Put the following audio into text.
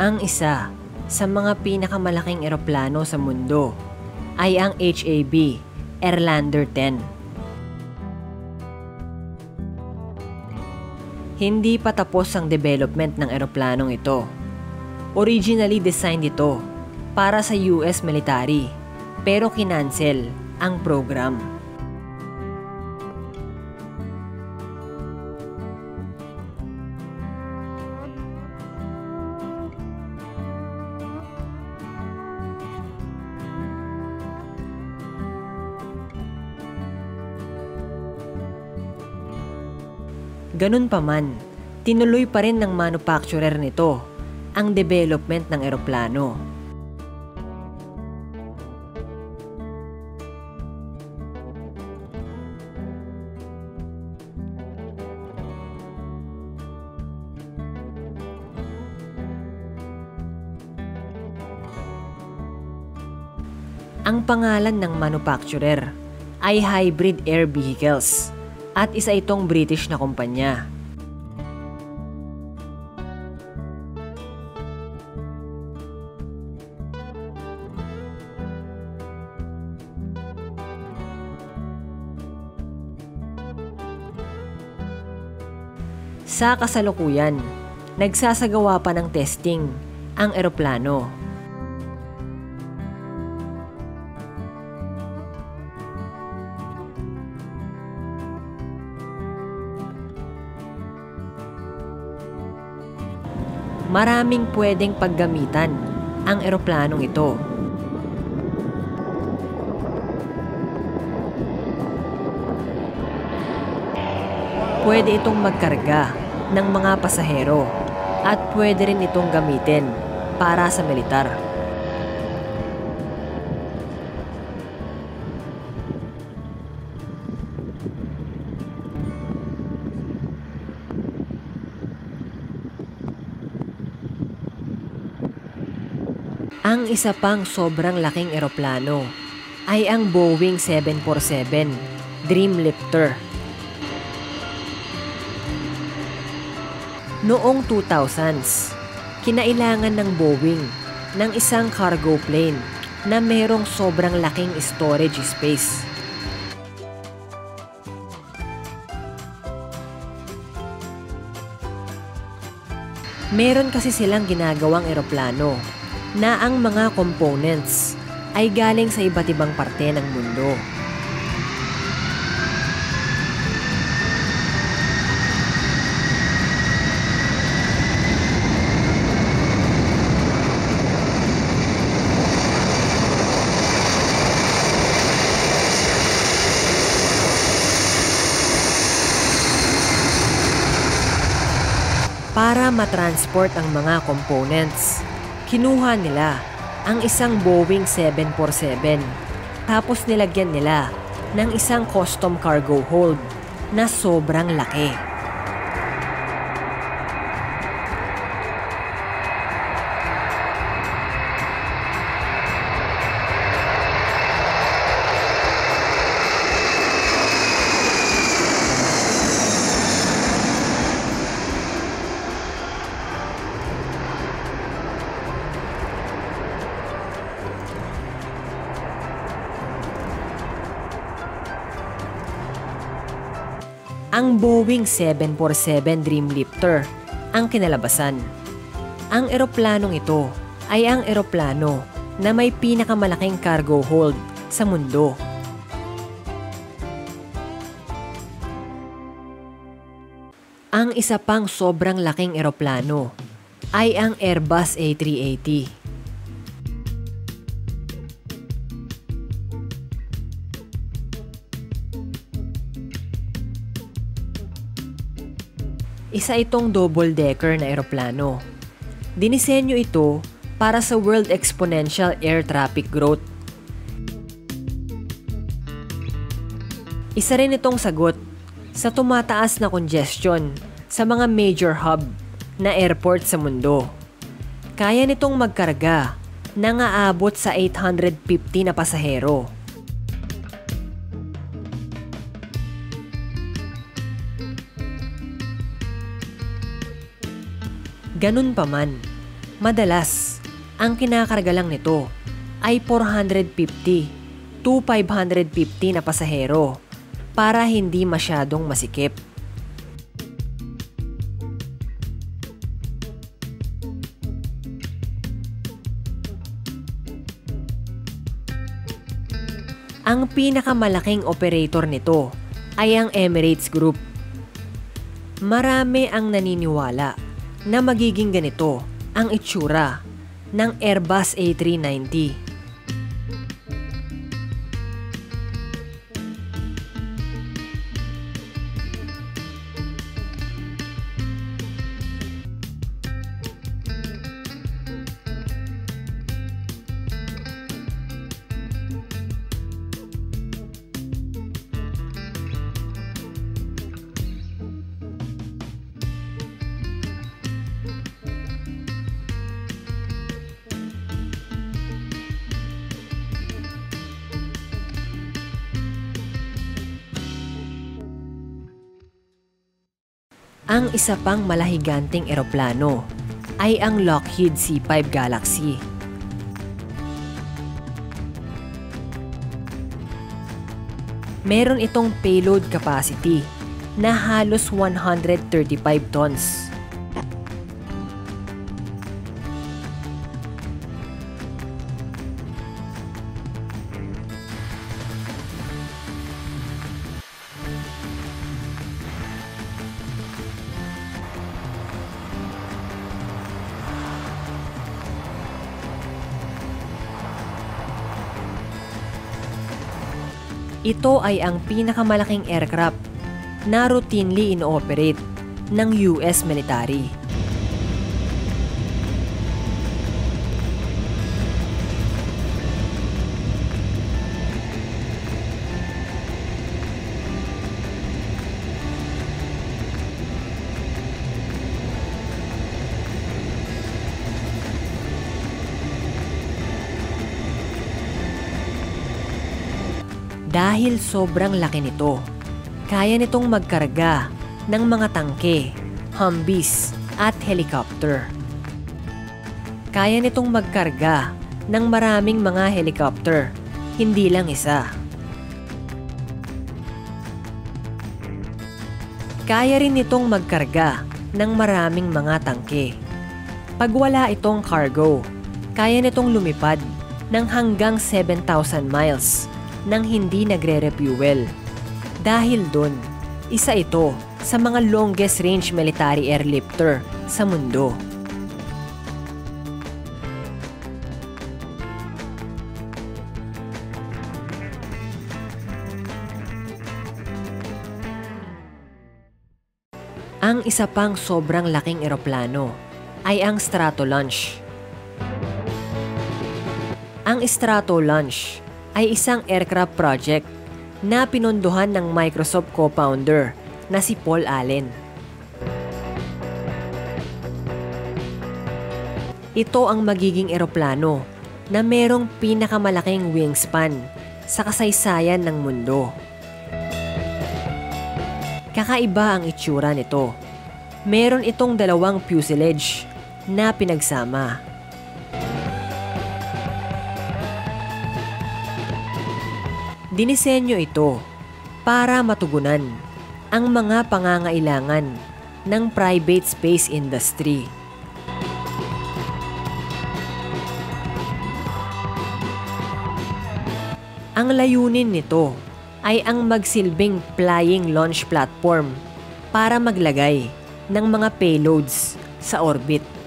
Ang isa sa mga pinakamalaking eroplano sa mundo ay ang HAB Erlander 10. Hindi pa tapos ang development ng eroplanong ito. Originally designed ito para sa US military pero kinansel ang program. Ganun pa man, tinuloy pa rin ng manufacturer nito ang development ng eroplano. Ang pangalan ng manufacturer ay Hybrid Air Vehicles at isa itong British na kumpanya. Sa kasalukuyan, nagsasagawa pa ng testing ang eroplano. Maraming pwedeng paggamitan ang eroplanong ito. Pwede itong magkarga ng mga pasahero at pwede rin itong gamitin para sa militar. Ang isa pang sobrang laking eroplano ay ang Boeing 747 Dreamlifter. Noong 2000s, kinailangan ng Boeing ng isang cargo plane na merong sobrang laking storage space. Meron kasi silang ginagawang eroplano na ang mga components ay galing sa iba't ibang parte ng mundo. Para matransport ang mga components, kinuha nila ang isang Boeing 747 tapos nilagyan nila ng isang custom cargo hold na sobrang laki. Ang Boeing 747 Dreamlifter ang kinalabasan. Ang eroplanong ito ay ang eroplano na may pinakamalaking cargo hold sa mundo. Ang isa pang sobrang laking eroplano ay ang Airbus A380. Isa itong double-decker na eroplano. Dinisenyo ito para sa World Exponential Air Traffic Growth. Isa rin itong sagot sa tumataas na congestion sa mga major hub na airport sa mundo. Kaya nitong magkarga ng aabot sa 850 na pasahero. Ganun pa man, Madalas, ang kinakarga lang nito ay 450 to 550 na pasahero para hindi masyadong masikip. Ang pinakamalaking operator nito ay ang Emirates Group. Marami ang naniniwala na magiging ganito ang itsura ng Airbus A390. Ang isa pang malahiganting eroplano ay ang Lockheed C-5 Galaxy. Meron itong payload capacity na halos 135 tons. Ito ay ang pinakamalaking aircraft na routinely ino-operate ng US military. Dahil sobrang laki nito, kaya nitong magkarga ng mga tangke, Humvees at helicopter. Kaya nitong magkarga ng maraming mga helicopter, hindi lang isa. Kaya rin nitong magkarga ng maraming mga tangke. Pag wala itong cargo, kaya nitong lumipad ng hanggang 7,000 miles nang hindi nagre-refuel. Dahil doon, isa ito sa mga longest range military airlifter sa mundo. Ang isa pang sobrang laking eroplano ay ang Stratolaunch. Ang Stratolaunch ay isang aircraft project na pinondohan ng Microsoft co-founder na si Paul Allen. Ito ang magiging eroplano na merong pinakamalaking wingspan sa kasaysayan ng mundo. Kakaiba ang itsura nito. Meron itong dalawang fuselage na pinagsama. Dinisenyo ito para matugunan ang mga pangangailangan ng private space industry. Ang layunin nito ay ang magsilbing flying launch platform para maglagay ng mga payloads sa orbit.